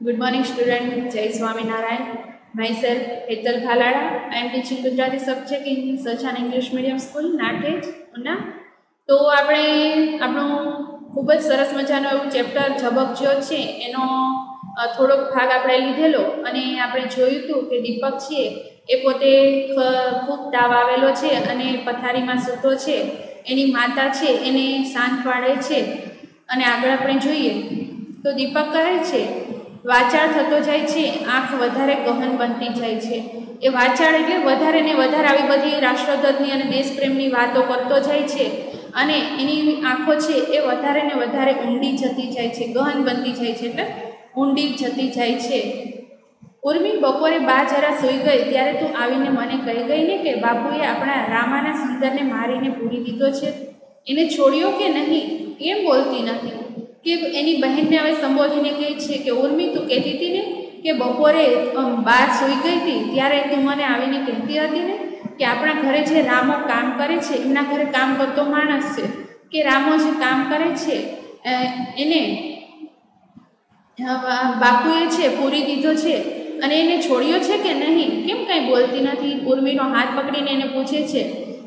Good morning, student. Jai Swaminarayan. Myself, Hetal Bhalada. I am teaching Gujarati subject in Search and English Medium School, નાટેજ Una તો આપણે આપણું ખૂબ જ સરસ મજાનો એવું ચેપ્ટર ઝબક જ્યોત છે એનો થોડોક ભાગ આપણે લીધેલો અને આપણે જોયું હતું કે દીપક છે એ પોતે ખૂબ તાવ આવેલો છે અને પથારીમાં સૂતો છે એની માતા છે એને શાંત પાડે છે અને આગળ આપણે જોઈએ તો દીપક કહે છે વાચાળ થતો જાય છે, આંખ વધારે ગહન બનતી જાય છે. એ વાચાળ એટલે વધારે ને વધારે આવી બધી રાષ્ટ્રધ્વજની અને દેશપ્રેમની વાતો કરતો જાય છે અને એની આંખો છે એ વધારે ને વધારે ઊંડી જતી જાય છે, ગહન બનતી જાય છે એટલે ઊંડી જતી જાય છે. ઉર્મી બપોરે બા જરા સૂઈ ગઈ ત્યારે તું આવીને મને કહી ગઈ ને કે, બાપુએ આપણા રામાના સુંદરને મારીને પૂરી દીધો છે. એને છોડ્યો કે નહીં? એમ બોલતી નથી. કે એની બહેનને હવે સંબોધીને કહે છે કે, ઉર્મી, તું કહેતી હતી ને કે બપોરે બહાર સૂઈ ગઈ હતી, ત્યારે તું મને આવીને કહેતી હતી ને કે આપણા ઘરે જે રામો કામ કરે છે, એમના ઘરે કામ કરતો માણસ છે. કે રામો જે કામ કરે છે એને બાપુએ છે, પૂરી દીધો છે અને એને છોડ્યો છે કે નહીં? કેમ કંઈ બોલતી નથી? ઉર્મીનો હાથ પકડીને એને પૂછે છે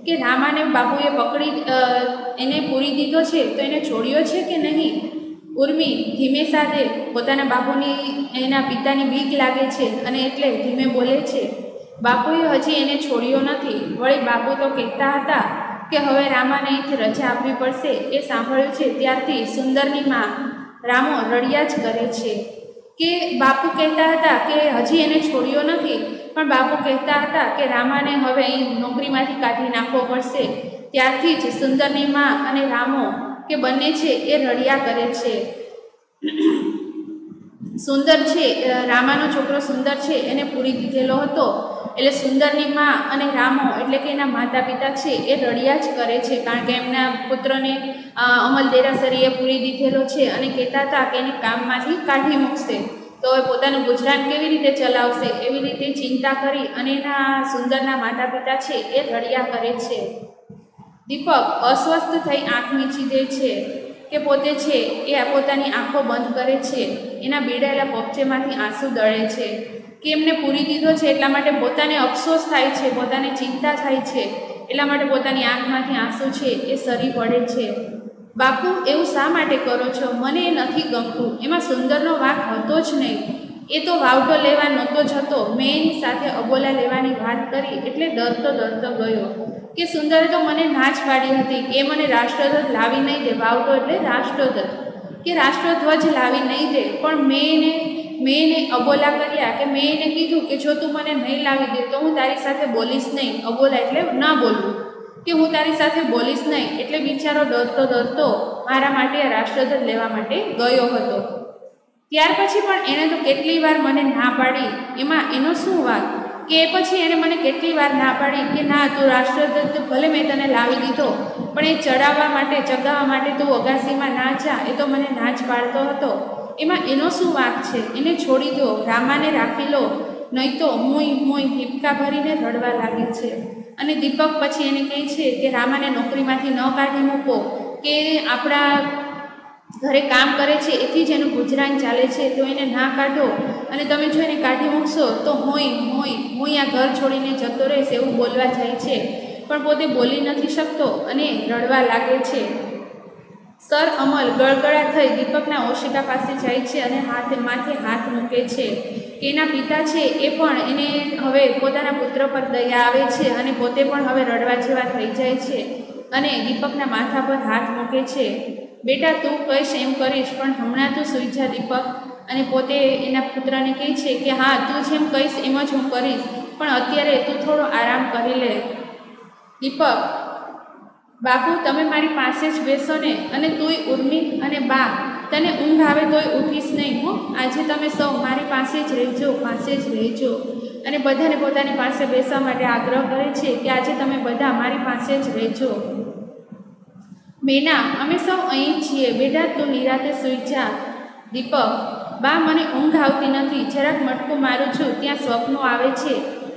કે, રામાને બાપુએ પકડી એને પૂરી દીધો છે, તો એને છોડ્યો છે કે નહીં? ઉર્મી ધીમે સાથે પોતાના બાપુની એના પિતાની બીક લાગે છે અને એટલે ધીમે બોલે છે, બાપુએ હજી એને છોડ્યો નથી. વળી બાપુ તો કહેતા હતા કે હવે રામાને અહીંથી રજા આપવી પડશે. એ સાંભળ્યું છે ત્યારથી સુંદરની માં રામો રડિયા જ કરે છે. કે બાપુ કહેતા હતા કે હજી એને છોડ્યો નથી, પણ બાપુ કહેતા હતા કે રામાને હવે અહીં નોકરીમાંથી કાઢી નાખવો પડશે. ત્યારથી જ સુંદરની માં અને રામો કે બંને છે એ રડ્યા કરે છે. સુંદર છે રામાનો છોકરો સુંદર છે, એને પૂરી દીધેલો હતો. એટલે સુંદરની માં અને રામો એટલે કે એના માતા પિતા છે, એ રડ્યા જ કરે છે. કારણ કે એમના પુત્રને અમલ દેરાસરીએ પૂરી દીધેલો છે અને કહેતા હતા કે એને કામમાંથી કાઢી મૂકશે. તો એ પોતાનું ગુજરાન કેવી રીતે ચલાવશે? એવી રીતે ચિંતા કરી અને એના સુંદરના માતા પિતા છે એ રડ્યા કરે છે. દીપક અસ્વસ્થ થઈ આંખ મીચી દે છે કે પોતે છે એ પોતાની આંખો બંધ કરે છે. એના બીડાયેલા પગચેમાંથી આંસુ દળે છે. કે એમને પૂરી દીધો છે એટલા માટે પોતાને અફસોસ થાય છે, પોતાને ચિંતા થાય છે. એટલા માટે પોતાની આંખમાંથી આંસુ છે એ સરી પડે છે. બાપુ, એવું શા માટે કરો છો? મને એ નથી ગમતું. એમાં સુંદરનો વાંક હતો જ નહીં. એ તો વાવટો લેવા નહોતો જતો. મેં એની સાથે અબોલા લેવાની વાત કરી એટલે ડરતો ડરતો ગયો. કે સુંદરે તો મને ના જ પાડી હતી, કે મને રાષ્ટ્રધ્વજ લાવી નહીં દે વાવટો એટલે રાષ્ટ્રધ્વજ. કે રાષ્ટ્રધ્વજ લાવી નહીં દે, પણ મેં એને મેં એને અબોલા કર્યા, કે મેં એને કીધું કે જો તું મને નહીં લાવી દે, તો હું તારી સાથે બોલીશ નહીં. અબોલા એટલે ના બોલવું. કે હું તારી સાથે બોલીશ નહીં, એટલે બિચારો ડરતો ડરતો મારા માટે આ રાષ્ટ્રધ્વજ લેવા માટે ગયો હતો. ત્યાર પછી પણ એણે તો કેટલી વાર મને ના પાડી. એમાં એનો શું વાત? કે પછી એણે મને કેટલી વાર ના પાડી કે ના તું રાષ્ટ્રધ્વજ ભલે મેં તને લાવી દીધો, પણ એ ચડાવવા માટે, ચગાવવા માટે તું અગાસીમાં ના જા, એ તો મને ના જ પાડતો હતો. એમાં એનો શું વાંક છે? એને છોડી દો, રામાને રાખી લો, નહીં તો મોઈ મોઈ હિપકા ભરીને રડવા લાગે છે. અને દીપક પછી એને કહે છે કે રામાને નોકરીમાંથી ન કાઢી મૂકો, કે આપણા ઘરે કામ કરે છે, એથી જ એનું ગુજરાન ચાલે છે, તો એને ના કાઢો. અને તમે જો એને કાઢી મૂકશો તો હોઈ હોય હું આ ઘર છોડીને જતો રહીશ એવું બોલવા જાય છે. પણ પોતે બોલી નથી શકતો અને રડવા લાગે છે. સર અમલ ગળગળા થઈ દીપકના ઓશિકા પાસે જાય છે અને હાથ, માથે હાથ મૂકે છે. કે એના પિતા છે એ પણ એને હવે પોતાના પુત્ર પર દયા આવે છે અને પોતે પણ હવે રડવા જેવા થઈ જાય છે અને દીપકના માથા પર હાથ મૂકે છે. બેટા, તું કહીશ એમ કરીશ, પણ હમણાં તું સુઈ જા દીપક. અને પોતે એના પુત્રને કહે છે કે, હા, તું જેમ કહીશ એમ જ હું કરીશ. પણ અત્યારે તું થોડો આરામ કરી લે. દીપક, બાપુ, તમે મારી પાસે જ બેસો ને, અને તુંય ઉર્મિત અને બા. તને ઊંઘ આવે તોય ઉઠીશ નહીં, હો. આજે તમે સૌ મારી પાસે જ રહેજો, પાસે જ રહેજો. અને બધાને પોતાની પાસે બેસવા માટે આગ્રહ કરે છે કે, આજે તમે બધા મારી પાસે જ રહેજો. મેના, અમે સૌ અહીં છીએ. બેટા, તું નિરાતે સુઈ જા. દીપક બા મને ઊંઘ આવતી નથી. જરાક મટકો મારું છું. ત્યાં સ્વપ્નો આવે છે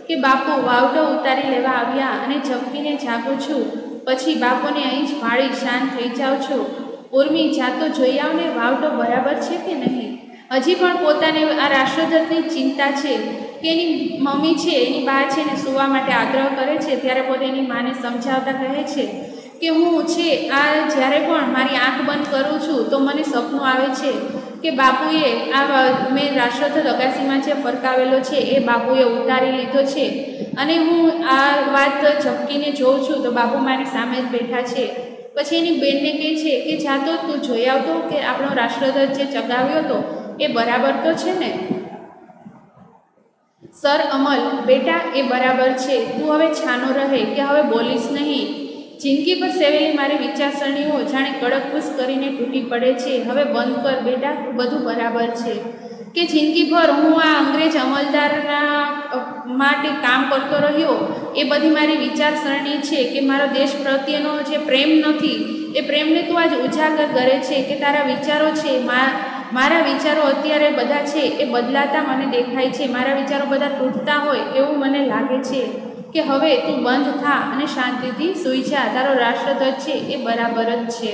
કે બાપુ વાવટો ઉતારી લેવા આવ્યા અને ઝપકીને જાગું છું. પછી બાપુને અહીં જ ભાળી શાંત થઈ જાઉં છું. ઉર્મી જાતો જોઈ આવને વાવટો બરાબર છે કે નહીં? હજી પણ પોતાને આ રાષ્ટ્રધ્વજની ચિંતા છે કે એની મમ્મી છે, એની બા છે ને સૂવા માટે આગ્રહ કરે છે ત્યારે પોતે એની માને સમજાવતા કહે છે કે હું છે, આ જ્યારે પણ મારી આંખ બંધ કરું છું તો મને સપનું આવે છે. કે બાપુએ આ મેં રાષ્ટ્રધ્વજ અગાસીમાં જે ફરકાવેલો છે, એ બાપુએ ઉતારી લીધો છે. અને હું આ વાત ઝપકીને જોઉં છું, તો બાપુ મારી સામે જ બેઠા છે. પછી એની બેનને કહે છે કે, જા તો, તું જોઈ આવતો કે આપણો રાષ્ટ્રધ્વજ જે ચગાવ્યો હતો, એ બરાબર તો છે ને? સર, અમલ, બેટા, એ બરાબર છે. તું હવે છાનો રહે, કે હવે બોલીશ નહીં? જિંદગી પર સેવેલી મારી વિચારસરણીઓ જાણે કડકપૂસ કરીને તૂટી પડે છે. હવે બંધ કર બેટા, બધું બરાબર છે. કે જિંદગીભર હું આ અંગ્રેજ અમલદારના માટે કામ કરતો રહ્યો, એ બધી મારી વિચારસરણી છે કે મારો દેશ પ્રત્યેનો જે પ્રેમ નથી, એ પ્રેમને તું આજ ઉજાગર કરે છે કે તારા વિચારો છે મારા વિચારો અત્યારે બધા છે, એ બદલાતા મને દેખાય છે, મારા વિચારો બધા તૂટતા હોય એવું મને લાગે છે. કે હવે તું બંધ થા અને શાંતિથી સૂઈ જા. તારો રાષ્ટ્રધ્વજ છે એ બરાબર જ છે.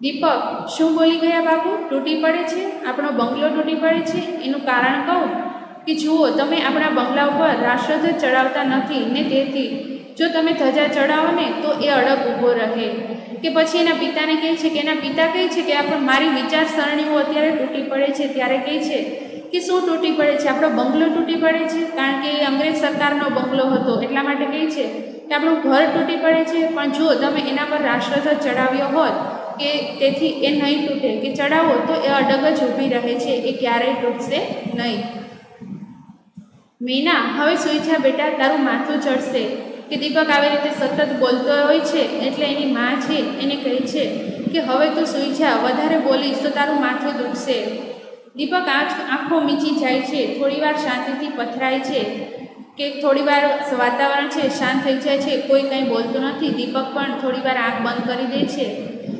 દીપક, શું બોલી ગયા બાપુ? તૂટી પડે છે? આપણો બંગલો તૂટી પડે છે? એનું કારણ કહું? કે જુઓ, તમે આપણા બંગલા ઉપર રાષ્ટ્રધ્વજ ચડાવતા નથી ને તેથી, જો તમે ધજા ચડાવો ને, તો એ અડગ ઊભો રહે. કે પછી એના પિતાને કહે છે કે, એના પિતા કહે છે કે આપણે મારી વિચારસરણીઓ અત્યારે તૂટી પડે છે. ત્યારે કહે છે કે શું તૂટી પડે છે? આપણો બંગલો તૂટી પડે છે? કારણ કે એ અંગ્રેજ સરકારનો બંગલો હતો. એટલા માટે કહે છે કે આપણું ઘર તૂટી પડે છે. પણ જો તમે એના પર રાષ્ટ્રધ્વજ ચડાવ્યો હોત કે તેથી એ નહીં તૂટે, કે ચડાવો તો એ અડગ જ ઊભી રહે છે. એ ક્યારેય તૂટશે નહીં. મીના, હવે સુઈ જા બેટા, તારું માથું ચડશે. કે દીપક આવી રીતે સતત બોલતો હોય છે, એટલે એની મા છે, એને કહે છે કે હવે તું સુઈ જા, વધારે બોલીશ તો તારું માથું દુખશે. દીપક આંખ આંખો મીચી જાય છે, થોડીવાર શાંતિથી પથરાય છે, કે થોડીવાર વાતાવરણ છે, શાંત થઈ જાય છે, કોઈ કંઈ બોલતું નથી, દીપક પણ થોડીવાર આંખ બંધ કરી દે છે.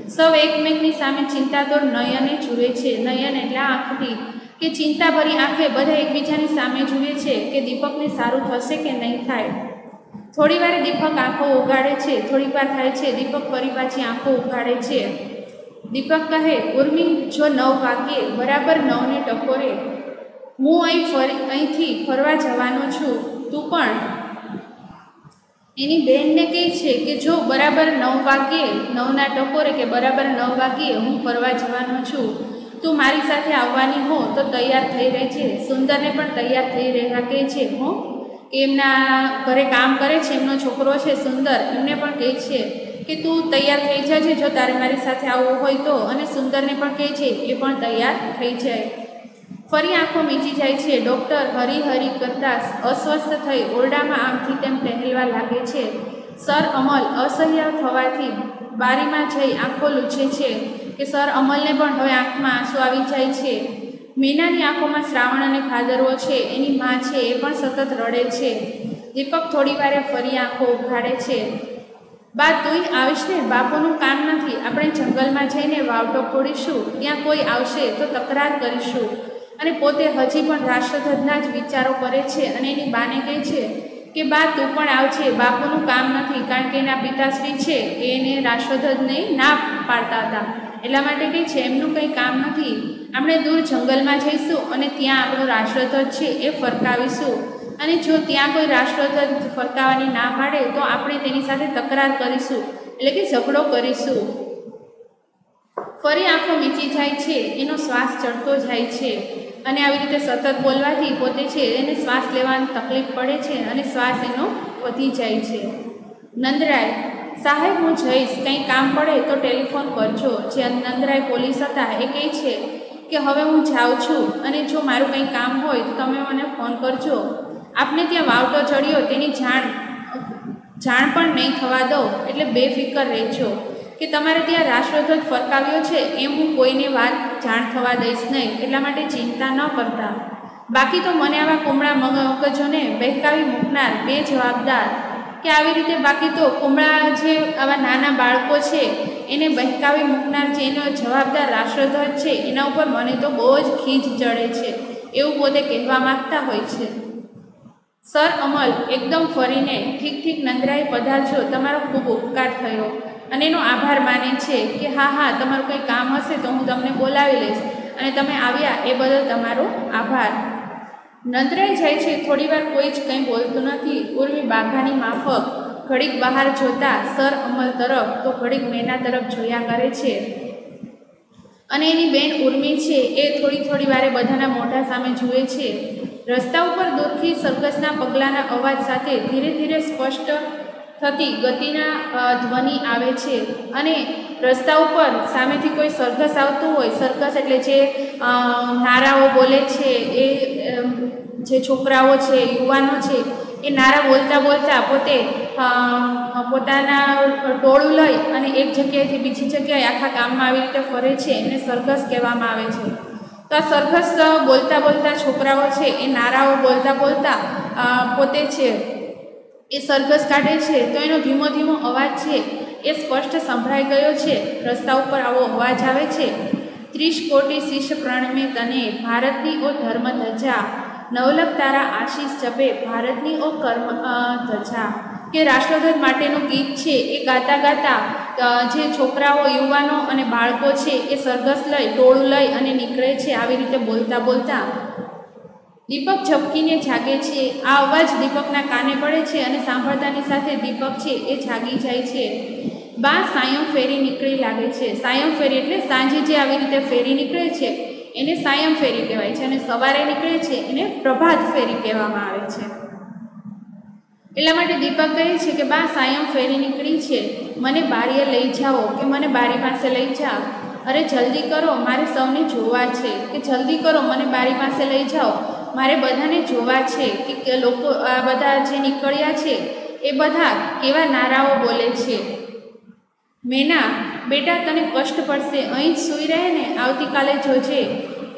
સૌ એકમેકની સામે ચિંતાતોર નયને જુએ છે, નયન એટલે આંખથી, કે ચિંતાભરી આંખે બધા એકબીજાની સામે જુએ છે, કે દીપકને સારું થશે કે નહીં થાય. થોડી વાર દીપક આંખો ઉગાડે છે, થોડીક વાર થાય છે, દીપક ફરી પાછી આંખો ઉગાડે છે. દીપક કહે, ઉર્મી, જો નવ વાગ્યે બરાબર નવને ટકોરે, હું અહીં ફરી, અહીંથી ફરવા જવાનો છું. તું પણ. એની બહેનને કહે છે કે, જો બરાબર નવ વાગ્યે નવના ટકોરે કે બરાબર નવ વાગ્યે હું ફરવા જવાનો છું. તું મારી સાથે આવવાની હો તો તૈયાર થઈ રહી છે સુંદરને પણ તૈયાર થઈ રહ્યા કહે છે, હો. એમના ઘરે કામ કરે છે, એમનો છોકરો છે સુંદર. એમને પણ કહે છે કે તું તૈયાર થઈ જજે જો તારે મારી સાથે આવવું હોય તો. અને સુંદરને પણ કહે છે, એ પણ તૈયાર થઈ જાય. ફરી આંખો મીચી જાય છે. ડૉક્ટર હરિહરી હરી કરતા અસ્વસ્થ થઈ ઓરડામાં આમથી તેમ પહેલવા લાગે છે. સર અમલ અસહ્ય થવાથી બારીમાં જઈ આંખો લૂછે છે કે સર અમલને પણ હવે આંખમાં આંસુ આવી જાય છે. મીનાની આંખોમાં શ્રાવણ અને ભાદરવો છે. એની મા છે એ પણ સતત રડે છે. દીપક થોડી વારે ફરી આંખો ઉઘાડે છે. બા તુંય આવીશ ને બાપોનું કામ નથી. આપણે જંગલમાં જઈને વાવટો ખોડીશું. ત્યાં કોઈ આવશે તો તકરાર કરીશું. અને પોતે હજી પણ રાષ્ટ્રધ્વજના જ વિચારો કરે છે અને એની બાને કહે છે કે, બા, તું પણ આવશે બાપુનું કામ નથી. કારણ કે એના પિતાશ્રી છે. એ એને રાષ્ટ્રધ્વજને ના પાડતા હતા. એટલા માટે કહે છે, એમનું કંઈ કામ નથી. આપણે દૂર જંગલમાં જઈશું અને ત્યાં આપણો રાષ્ટ્રધ્વજ છે એ ફરકાવીશું. અને જો ત્યાં કોઈ રાષ્ટ્રધ્વજ ફરકાવવાની ના પાડે, તો આપણે તેની સાથે તકરાર કરીશું, એટલે કે ઝઘડો કરીશું. ફરી આંખો મીચી જાય છે, એનો શ્વાસ ચડતો જાય છે. અને આવી રીતે સતત બોલવાથી પોતે છે, એને શ્વાસ લેવાની તકલીફ પડે છે અને શ્વાસ એનો વધી જાય છે. નંદરાય, સાહેબ, હું જઈશ, કંઈ કામ પડે તો ટેલિફોન કરજો. જે નંદરાય પોલીસ હતા, એ કહે છે કે, હવે હું જાઉં છું, અને જો મારું કંઈ કામ હોય તો તમે મને ફોન કરજો. આપને ત્યાં વાવટો ચડ્યો, તેની જાણ જાણ પણ નહીં થવા દો, એટલે બેફિકર રહેજો. કે તમારે ત્યાં રાષ્ટ્રધ્વજ ફરકાવ્યો છે, એમ હું કોઈને વાત જાણ થવા દઈશ નહીં, એટલા માટે ચિંતા ન કરતા. બાકી તો મને આવા કુમળા મગજોને બહેકાવી મૂકનાર બે જવાબદાર. કે આવી રીતે બાકી તો કુમળા જે આવા નાના બાળકો છે, એને બહેકાવી મૂકનાર જે એનો જવાબદાર રાષ્ટ્રધ્વજ છે, એના ઉપર મને તો બહુ જ ખીજ ચડે છે, એવું પોતે કહેવા માગતા હોય છે. સર, અમલ, એકદમ ફરીને ઠીક ઠીક નંદરાએ પધારજો. તમારો ખૂબ ઉપકાર થયો. અને એનો આભાર માને છે કે હા હા, તમારું કંઈ કામ હશે તો હું તમને બોલાવી લઈશ. અને તમે આવ્યા એ બદલ તમારો આભાર. નંદરાઈ જાય છે, થોડીવાર કોઈ જ કંઈ બોલતું નથી. ઉર્મી બાઘાની માફક ઘડીક બહાર જોતા સર અમલ તરફ તો ઘડીક મેના તરફ જોયા કરે છે. અને એની બેન ઉર્મી છે, એ થોડી થોડી વારે બધાના મોઢા સામે જુએ છે. રસ્તા ઉપર દૂરથી સરઘસના પગલાંના અવાજ સાથે ધીરે ધીરે સ્પષ્ટ થતી ગતિના ધ્વનિ આવે છે. અને રસ્તા ઉપર સામેથી કોઈ સરઘસ આવતું હોય, સરઘસ એટલે જે નારાઓ બોલે છે, એ જે છોકરાઓ છે, યુવાનો છે, એ નારા બોલતા બોલતા પોતે પોતાના ટોળું લઈ અને એક જગ્યાએથી બીજી જગ્યાએ આખા ગામમાં આવી રીતે ફરે છે, એને સરઘસ કહેવામાં આવે છે. તો આ સરઘસ બોલતા બોલતા છોકરાઓ છે, એ નારાઓ બોલતા બોલતા પોતે છે, એ સરઘસ કાઢે છે, તો એનો ધીમો ધીમો અવાજ છે, એ સ્પષ્ટ સંભળાઈ ગયો છે, રસ્તા ઉપર આવો અવાજ આવે છે. ત્રીસ કોટી શિષ્ય પ્રણમે તને ભારતની ઓ ધર્મ ધજા, નવલક તારા આશીષ જપે ભારતની ઓ કર્મ ધજા. કે રાષ્ટ્રધ્વજ માટેનું ગીત છે, એ ગાતા ગાતા જે છોકરાઓ, યુવાનો અને બાળકો છે, એ સરઘસ લઈ, ટોળું લઈ અને નીકળે છે, આવી રીતે બોલતા બોલતા દીપક ઝપકીને જાગે છે. આ અવાજ દીપકના કાને પડે છે અને સાંભળતાની સાથે દીપક છે, એ જાગી જાય છે. બા સાયમ ફેરી નીકળી લાગે છે. સાયમ ફેરી એટલે સાંજે જે આવી રીતે ફેરી નીકળે છે, એને સાયમ ફેરી કહેવાય છે અને સવારે નીકળે છે, એને પ્રભાત ફેરી કહેવામાં આવે છે. એટલા માટે દીપક કહે છે કે, બા, સાયમ ફેરી નીકળી છે. મને બારીએ લઈ જાઓ કે મને બારી પાસે લઈ જાઓ? અરે, જલ્દી કરો. મારે સૌને જોવા છે કે, જલ્દી કરો. મને બારી પાસે લઈ જાઓ. મારે બધાને જોવા છે કે લોકો આ બધા જે નીકળ્યા છે, એ બધા કેવા નારાઓ બોલે છે. મેના, બેટા, તને કષ્ટ પડશે. અહીં જ સૂઈ રહે ને, આવતીકાલે જોજે.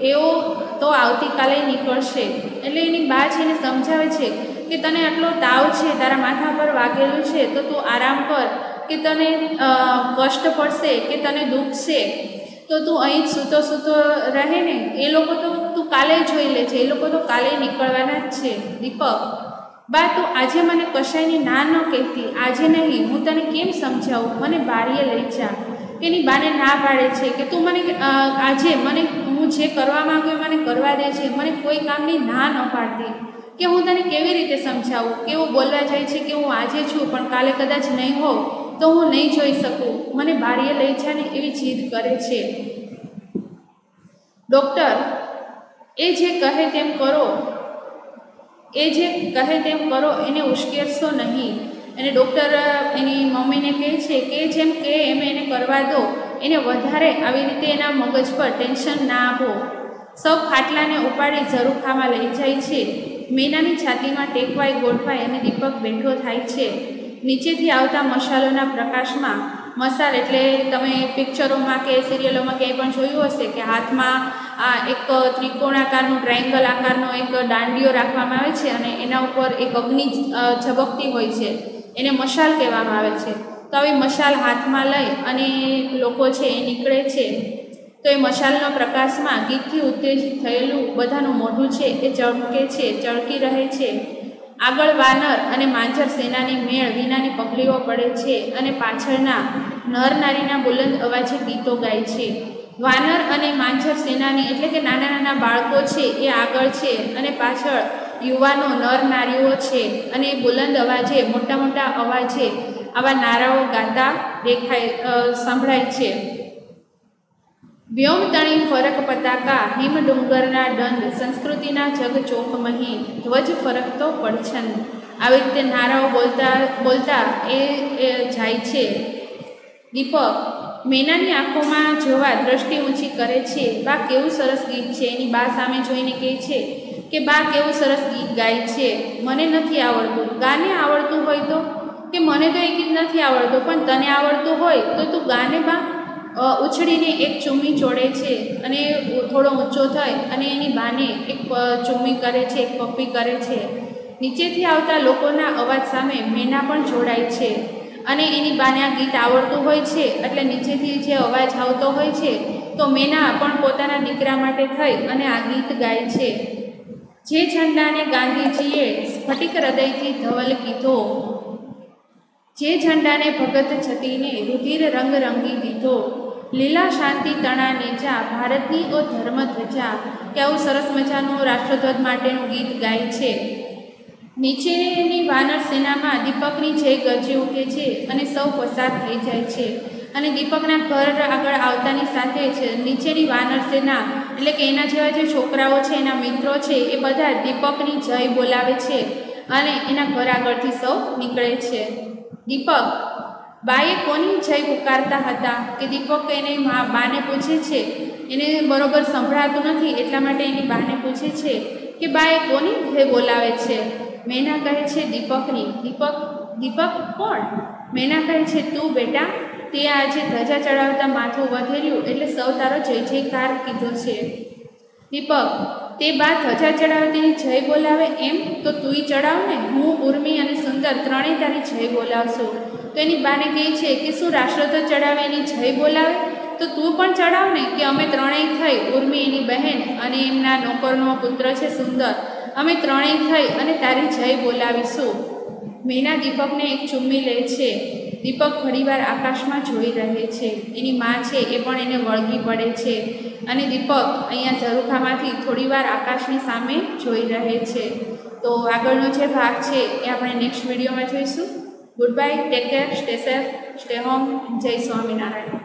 એવો તો આવતીકાલે નીકળશે. એટલે એની બા છે એને સમજાવે છે કે તને આટલો તાવ છે, તારા માથા પર વાગેલું છે, તો તું આરામ કર કે તને કષ્ટ પડશે, કે તને દુખશે તો તું અહીં જ સૂતો સૂતો રહે ને. એ લોકો તો તું કાલે જોઈ લે છે, એ લોકો તો કાલે નીકળવાના જ છે, દીપક. બા, તું આજે મને કશાયની ના ન કહેતી, આજે નહીં, હું તને કેમ સમજાવું? મને બારીએ લઈ જા એની બાને ના પાડે છે, કે તું મને આજે મને, હું જે કરવા માગું મને કરવા દે છે, મને કોઈ કામની ના ન પાડતી. કે હું તને કેવી રીતે સમજાવું? કેવું બોલવા જાય છે કે હું આજે છું, પણ કાલે કદાચ નહીં હોઉં, તો હું નહીં જોઈ શકું. મને બારીએ લઈ જાને એવી જીદ કરે છે. ડૉક્ટર, એ જે કહે તેમ કરો, એ જે કહે તેમ કરો, એને ઉશ્કેરશો નહીં. અને ડૉક્ટર એની મમ્મીને કહે છે કે જેમ કે એમ એને કરવા દો, એને વધારે આવી રીતે એના મગજ પર ટેન્શન ના આપો. સૌ ખાટલાને ઉપાડી ઝરૂખામાં લઈ જાય છે. મેનાની છાતીમાં ટેકવાઈ ગોઠવાય અને દીપક બેઠો થાય છે. નીચેથી આવતા મસાલોના પ્રકાશમાં મસાલ એટલે તમે પિક્ચરોમાં કે સિરિયલોમાં ક્યાંય પણ જોયું હશે કે હાથમાં આ એક ત્રિકોણાકારનું ટ્રાયંગલ આકારનો એક દાંડીઓ રાખવામાં આવે છે અને એના ઉપર એક અગ્નિ ઝબકતી હોય છે. એને મશાલ કહેવામાં આવે છે. તો આવી મશાલ હાથમાં લઈ અને લોકો છે એ નીકળે છે. તો એ મશાલનો પ્રકાશમાં ગીતથી ઉત્તેજિત થયેલું બધાનું મોઢું છે, એ ચળકે છે, ચળકી રહે છે. આગળ વાનર અને માંજર સેનાની મેળ વિનાની પગલીઓ પડે છે અને પાછળના નર નારીના બુલંદ અવાજે ગીતો ગાય છે. વાનર અને માંજર સેનાની એટલે કે નાના નાના બાળકો છે, એ આગળ છે અને પાછળ યુવાનો નર નારીઓ છે અને એ બુલંદ અવાજે મોટા મોટા અવાજે આવા નારાઓ ગાતા દેખાય સંભળાય છે. વ્યોમતણી ફરક પતાકા હિમ ડુંગરના દંડ, સંસ્કૃતિના જગ ચોકમહી ધ્વજ ફરકતો પડછન. આવી રીતે નારાઓ બોલતા બોલતા એ જાય છે. દીપક, મેનાની આંખોમાં જોવા દ્રષ્ટિ ઊંચી કરે છે. બા કેવું સરસ ગીત છે? એની બા સામે જોઈને કહે છે કે, બા, કેવું સરસ ગીત ગાય છે? મને નથી આવડતું. ગાને આવડતું હોય તો? કે, મને તો એ ગીત નથી આવડતું, પણ તને આવડતું હોય તો તું ગાને બા. ઉછળીને એક ચૂમી ચોડે છે અને થોડો ઊંચો થઈ અને એની બાને એક ચૂમી કરે છે, એક પપ્પી કરે છે. નીચેથી આવતા લોકોના અવાજ સામે મેના પણ જોડાય છે અને એની બાને આ ગીત આવડતું હોય છે એટલે નીચેથી જે અવાજ આવતો હોય છે તો મેના પણ પોતાના દીકરા માટે થઈ અને આ ગીત ગાય છે. જે ઝંડાને ગાંધીજીએ સ્ફટિક હૃદયથી ધવલ કીધો. જે ઝંડાને ભગત છતીને રુધિર રંગ રંગી દીધો. લીલા શાંતિ તણા નેજા ભારતની ઓ ધર્મ ધ્વજા કે સરસ મજાનું રાષ્ટ્રધ્વજ માટેનું ગીત ગાય છે. નીચેની વાનર સેનામાં દીપકની જય ગરજી ઉઠે છે અને સૌ પસાર થઈ જાય છે. અને દીપકના ઘર આગળ આવતાની સાથે જ નીચેની વાનર સેના, એટલે કે એના જેવા જે છોકરાઓ છે, એના મિત્રો છે, એ બધા દીપકની જય બોલાવે છે અને એના ઘર આગળથી સૌ નીકળે છે. દીપક બાએ કોની જય પુકારતા હતા કે દીપક એને બાને પૂછે છે? એને બરોબર સંભળાતું નથી, એટલા માટે એની બાને પૂછે છે કે બાએ કોની જય બોલાવે છે? મેના કહે છે દીપકની. દીપક દીપક કોણ? મેના કહે છે, તું બેટા, તે આજે ધજા ચડાવતા માથું વધેર્યું એટલે સૌ તારો જય જયકાર કીધો છે. દીપક, તે બા ધજા ચડાવતીની જય બોલાવે એમ? તો તુંય ચડાવ ને હું, ઉર્મી અને સુંદર ત્રણેય તારી જય બોલાવશું. તો એની બાને કહે છે કે શું રાષ્ટ્રધ્વજ ચડાવે એની જય બોલાવે? તો તું પણ ચડાવ ને કે અમે ત્રણેય થઈ ઉર્મી એની બહેન અને એમના નોકરનો પુત્ર છે સુંદર. અમે ત્રણેય થઈ અને તારી જય બોલાવીશું. મેના દીપકને એક ચુમ્મી લે છે. દીપક ઘણીવાર આકાશમાં જોઈ રહે છે. એની માં છે એ પણ એને વળગી પડે છે. અને દીપક અહીંયા ઝરૂખામાંથી થોડીવાર આકાશની સામે જોઈ રહે છે. તો આગળનો જે ભાગ છે એ આપણે નેક્સ્ટ વિડીયોમાં જોઈશું. Good bye take care stay safe stay home જય સ્વામિનારાયણ.